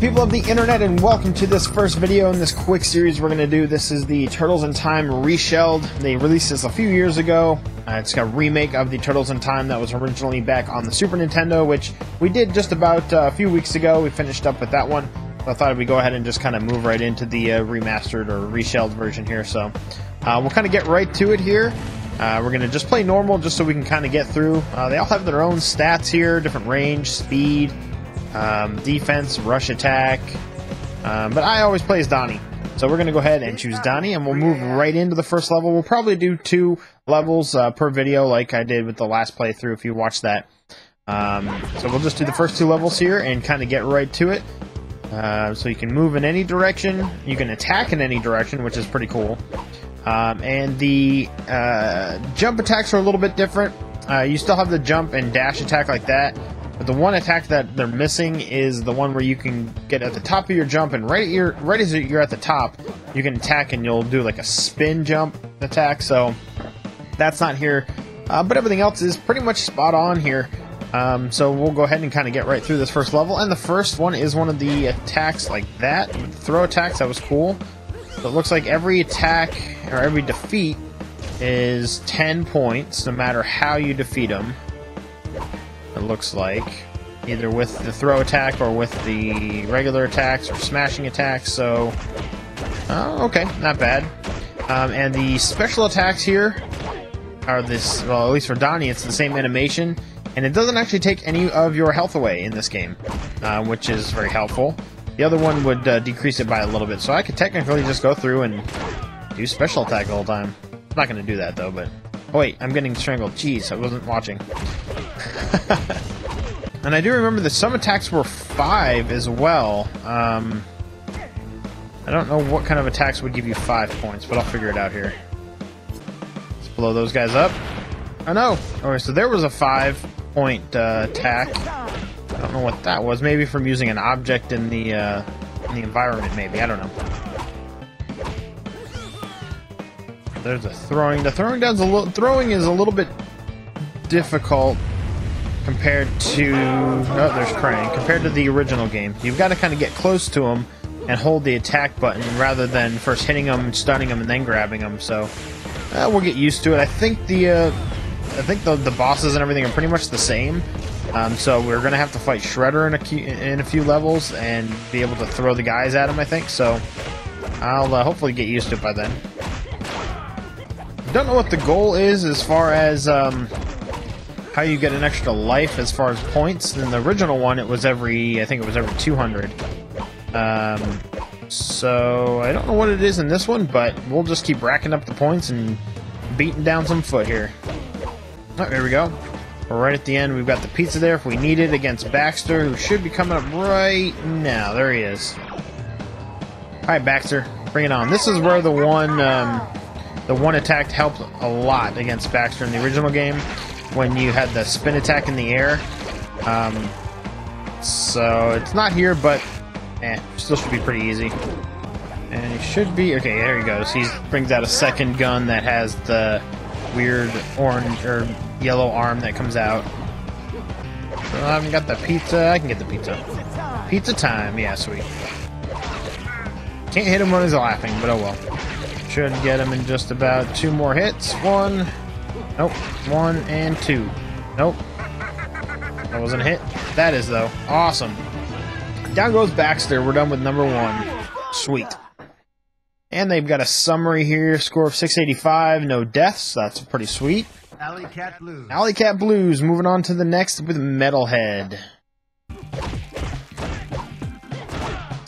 People of the internet and welcome to this first video in this quick series we're going to do. This is the Turtles in Time Reshelled. They released this a few years ago. Uh, it's a remake of the Turtles in Time that was originally back on the Super Nintendo, which we did just about uh, a few weeks ago. We finished up with that one. So I thought we'd go ahead and just kind of move right into the uh, remastered or reshelled version here. So uh, we'll kind of get right to it here. Uh, we're going to just play normal just so we can kind of get through. Uh, they all have their own stats here, different range, speed, um, defense, rush attack. Um, but I always play as Donnie. So we're going to go ahead and choose Donnie, and we'll move right into the first level. We'll probably do two levels uh, per video like I did with the last playthrough if you watched that. Um, so we'll just do the first two levels here and kind of get right to it. Uh, so you can move in any direction, you can attack in any direction, which is pretty cool. Um, and the uh, jump attacks are a little bit different. Uh, you still have the jump and dash attack like that, but the one attack that they're missing is the one where you can get at the top of your jump, and right your right as you're at the top, you can attack and you'll do like a spin jump attack. So that's not here, uh, but everything else is pretty much spot on here. Um, so we'll go ahead and kind of get right through this first level, and the first one is one of the attacks like that, throw attacks. That was cool. So it looks like every attack or every defeat is 10 points, no matter how you defeat them it looks like. Either with the throw attack or with the regular attacks or smashing attacks, so... Oh, okay, not bad. Um, and the special attacks here are this, well, at least for Donnie, it's the same animation, and it doesn't actually take any of your health away in this game, uh, which is very helpful. The other one would uh, decrease it by a little bit, so I could technically just go through and do special attack the whole time. I'm not going to do that, though, but... Oh, wait, I'm getting strangled. Jeez, I wasn't watching. and I do remember that some attacks were five as well. Um, I don't know what kind of attacks would give you five points, but I'll figure it out here. Let's blow those guys up. Oh no! Alright, so there was a five point uh, attack. I don't know what that was. Maybe from using an object in the uh, in the environment. Maybe I don't know. There's a throwing. The throwing down's a little. Throwing is a little bit difficult compared to oh there's Krang compared to the original game. You've got to kind of get close to him and hold the attack button rather than first hitting him, stunning him, and then grabbing him. So uh, we'll get used to it. I think the uh, I think the the bosses and everything are pretty much the same. Um, so we're gonna have to fight Shredder in a in a few levels and be able to throw the guys at him. I think so. I'll uh, hopefully get used to it by then. Don't know what the goal is as far as um, how you get an extra life as far as points. In the original one, it was every, I think it was every 200. Um, so, I don't know what it is in this one, but we'll just keep racking up the points and beating down some foot here. Oh, here we go. We're right at the end. We've got the pizza there if we need it against Baxter, who should be coming up right now. There he is. Alright, Baxter. Bring it on. This is where the one, um, the one attack helped a lot against Baxter in the original game when you had the spin attack in the air. Um, so it's not here, but eh, still should be pretty easy. And it should be okay. There he goes. He brings out a second gun that has the weird orange or yellow arm that comes out. So I haven't got the pizza. I can get the pizza. Pizza time. Yeah, sweet. Can't hit him when he's laughing, but oh well. Should get him in just about two more hits. One, Nope. One and two. Nope. That wasn't a hit. That is, though. Awesome. Down goes Baxter. We're done with number one. Sweet. And they've got a summary here. Score of 685. No deaths. That's pretty sweet. Alley Cat Blues. Alley Cat Blues. Moving on to the next with Metalhead.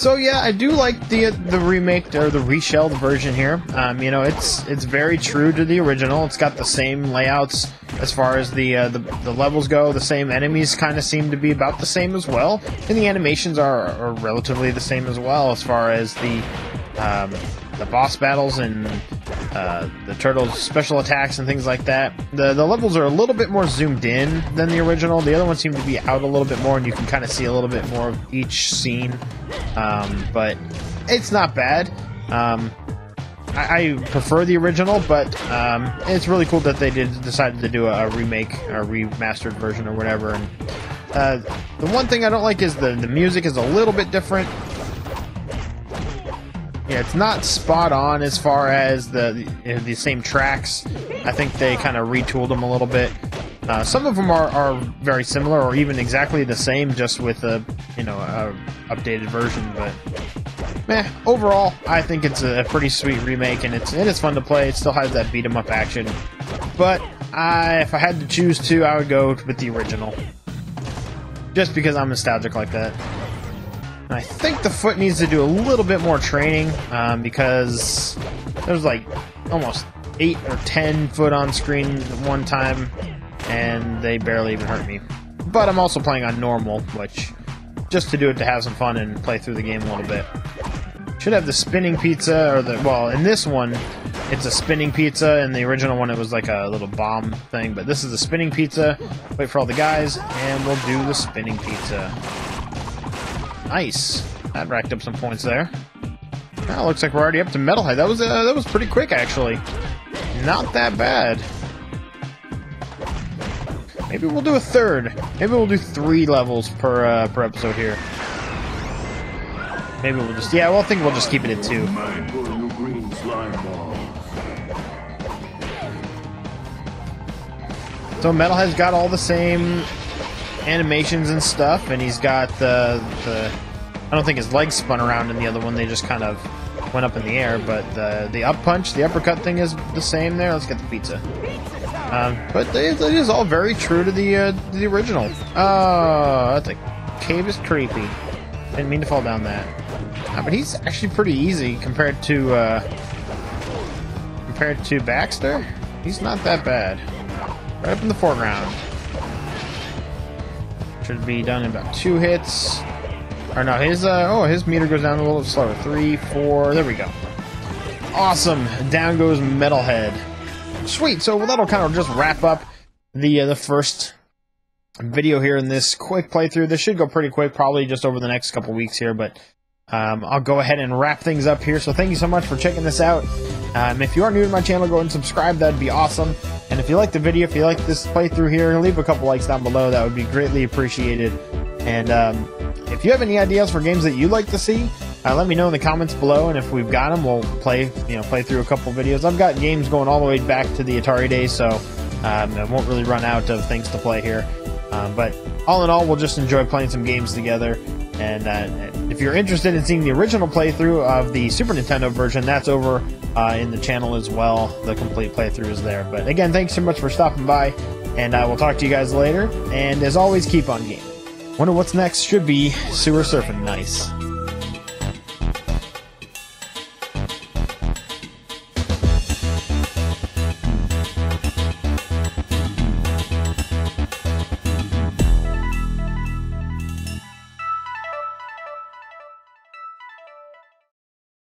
So yeah, I do like the the remake or the reshelled version here. Um, you know, it's it's very true to the original. It's got the same layouts as far as the uh, the, the levels go. The same enemies kind of seem to be about the same as well, and the animations are, are relatively the same as well as far as the um, the boss battles and uh, the turtles' special attacks and things like that. The the levels are a little bit more zoomed in than the original. The other ones seem to be out a little bit more, and you can kind of see a little bit more of each scene. Um, but it's not bad. Um, I, I, prefer the original, but um, it's really cool that they did decided to do a, a remake, a remastered version, or whatever. And Uh, the one thing I don't like is the, the music is a little bit different. Yeah, it's not spot on as far as the the same tracks. I think they kind of retooled them a little bit. Uh, some of them are, are very similar or even exactly the same, just with a you know a updated version. But meh, overall, I think it's a pretty sweet remake, and it's it is fun to play. It still has that beat 'em up action, but I, if I had to choose two, I would go with the original, just because I'm nostalgic like that. I think the foot needs to do a little bit more training um, because there's like almost eight or ten foot on screen one time, and they barely even hurt me. But I'm also playing on normal, which just to do it to have some fun and play through the game a little bit. Should have the spinning pizza, or the well, in this one, it's a spinning pizza. In the original one, it was like a little bomb thing, but this is the spinning pizza. Wait for all the guys, and we'll do the spinning pizza. Nice. That racked up some points there. Now looks like we're already up to Metalhead. That was uh, that was pretty quick, actually. Not that bad. Maybe we'll do a third. Maybe we'll do three levels per uh, per episode here. Maybe we'll just yeah. Well, I think we'll just keep it at two. So Metalhead's got all the same animations and stuff, and he's got the the. I don't think his legs spun around in the other one. They just kind of went up in the air. But the the up punch, the uppercut thing is the same there. Let's get the pizza. Um, but it is all very true to the uh, the original. Oh, that cave is creepy. Didn't mean to fall down that. Uh, but he's actually pretty easy compared to uh, compared to Baxter. He's not that bad. Right up in the foreground. Should be done in about two hits. Or no, his uh, oh his meter goes down a little slower. Three, four, there we go. Awesome. Down goes Metalhead. Sweet. So that'll kind of just wrap up the uh, the first video here in this quick playthrough. This should go pretty quick, probably just over the next couple weeks here, but um, I'll go ahead and wrap things up here. So thank you so much for checking this out. Um, if you are new to my channel, go and subscribe. That'd be awesome. And if you like the video, if you like this playthrough here, leave a couple likes down below. That would be greatly appreciated. And um, if you have any ideas for games that you'd like to see, uh, let me know in the comments below. And if we've got them, we'll play, you know, play through a couple videos. I've got games going all the way back to the Atari days, so um, I won't really run out of things to play here. Um, but all in all, we'll just enjoy playing some games together. And uh, if you're interested in seeing the original playthrough of the Super Nintendo version, that's over uh, in the channel as well. The complete playthrough is there. But again, thanks so much for stopping by, and I will talk to you guys later. And as always, keep on gaming. Wonder what's next should be sewer surfing nice.